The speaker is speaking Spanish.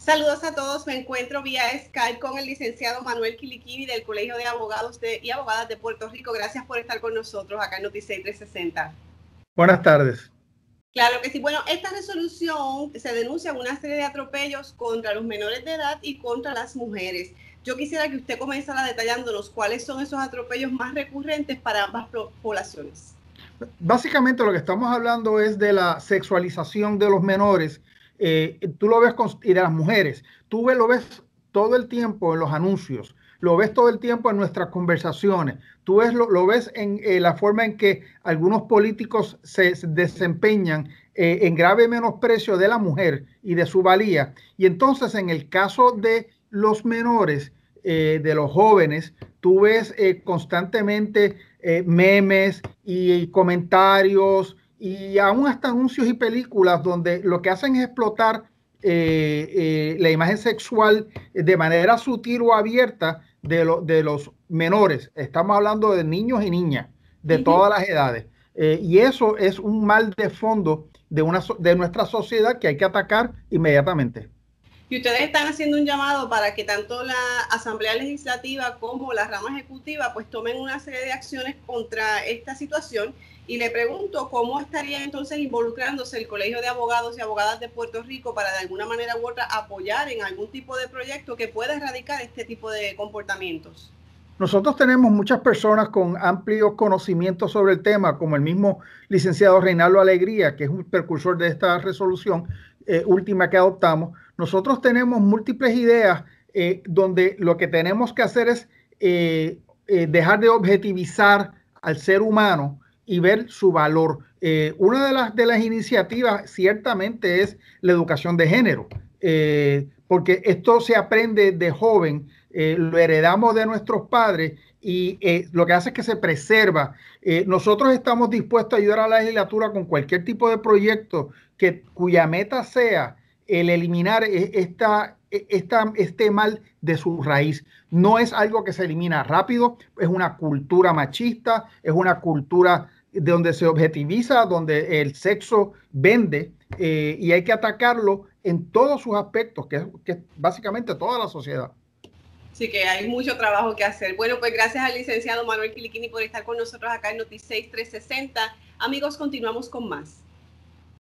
Saludos a todos. Me encuentro vía Skype con el licenciado Manuel Quiliquini del Colegio de Abogados y Abogadas de Puerto Rico. Gracias por estar con nosotros acá en Noticias 360. Buenas tardes. Claro que sí. Bueno, esta resolución se denuncia una serie de atropellos contra los menores de edad y contra las mujeres. Yo quisiera que usted comenzara detallándonos cuáles son esos atropellos más recurrentes para ambas poblaciones. Básicamente lo que estamos hablando es de la sexualización de los menores eh, tú lo ves y de las mujeres, tú lo ves todo el tiempo en los anuncios, lo ves todo el tiempo en nuestras conversaciones, tú ves, lo, ves en eh, la forma en que algunos políticos se, desempeñan eh, en grave menosprecio de la mujer y de su valía. Y entonces en el caso de los menores, de los jóvenes, tú ves constantemente memes y comentarios y aún hasta anuncios y películas donde lo que hacen es explotar eh, eh, la imagen sexual de manera sutil o abierta de, de los menores. Estamos hablando de niños y niñas de todas las edades. Eh, y eso es un mal de fondo de, una, de nuestra sociedad que hay que atacar inmediatamente. Y ustedes están haciendo un llamado para que tanto la Asamblea Legislativa como la rama ejecutiva pues tomen una serie de acciones contra esta situación y le pregunto cómo estaría entonces involucrándose el Colegio de Abogados y Abogadas de Puerto Rico para de alguna manera u otra apoyar en algún tipo de proyecto que pueda erradicar este tipo de comportamientos. Nosotros tenemos muchas personas con amplios conocimientos sobre el tema, como el mismo licenciado Reinaldo Alegría, que es un precursor de esta resolución eh, última que adoptamos. Nosotros tenemos múltiples ideas eh, donde lo que tenemos que hacer es eh, dejar de objetivizar al ser humano y ver su valor. Una de las, de las iniciativas ciertamente es la educación de género, porque esto se aprende de joven, eh, lo heredamos de nuestros padres y lo que hace es que se preserva. nosotros estamos dispuestos a ayudar a la legislatura con cualquier tipo de proyecto que, cuya meta sea el eliminar e, esta, e, esta, este mal de su raíz. No es algo que se elimina rápido, es una cultura machista, es una cultura de donde se objetiviza, donde el sexo vende eh, y hay que atacarlo en todos sus aspectos, que es, básicamente toda la sociedad. Sí, que hay mucho trabajo que hacer. Bueno, pues gracias al licenciado Manuel Quiliquini por estar con nosotros acá en Noticias 360. Amigos, continuamos con más.